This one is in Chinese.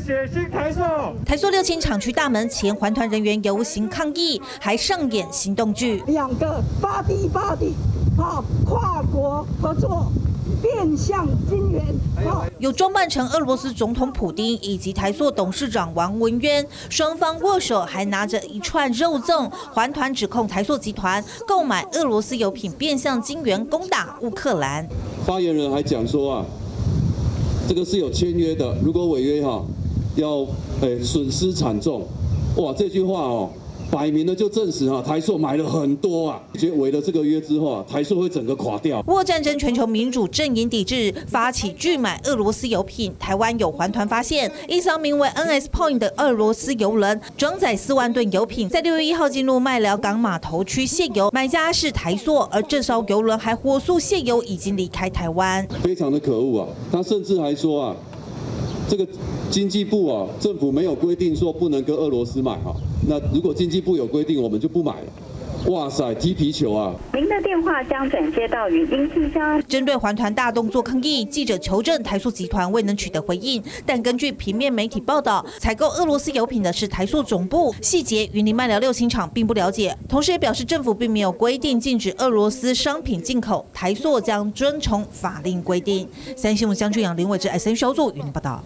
血腥台塑。台塑六轻厂区大门前，环团人员游行抗议，还上演行动剧。两个巴蒂巴蒂，好跨国合作。变相金援，有装扮成俄罗斯总统普京以及台塑董事长王文渊，双方握手，还拿着一串肉粽，环团指控台塑集团购买俄罗斯油品，变相金援攻打乌克兰。发言人还讲说啊，这个是有签约的，如果违约哈，要诶损失惨重。哇，这句话哦。摆明了就证实哈，台塑买了很多啊，结违了这个约之后啊，台塑会整个垮掉。沃战争，全球民主阵营抵制，发起拒买俄罗斯油品。台湾有环团发现一艘名为 NS Point 的俄罗斯油轮，装载四万吨油品，在六月一号进入麦寮港码头区卸油，买家是台塑，而这艘油轮还火速卸油，已经离开台湾。非常的可恶啊！他甚至还说啊，这个经济部啊，政府没有规定说不能跟俄罗斯买哈。那如果经济部有规定，我们就不买了。哇塞，踢皮球啊！您的电话将转接到语音信箱。针对环团大动作抗议，记者求证台塑集团未能取得回应。但根据平面媒体报道，采购俄罗斯油品的是台塑总部，细节云林麦寮六星厂并不了解。同时也表示，政府并没有规定禁止俄罗斯商品进口，台塑将遵从法令规定。三新闻将军杨林伟至 S N 小组云林报道。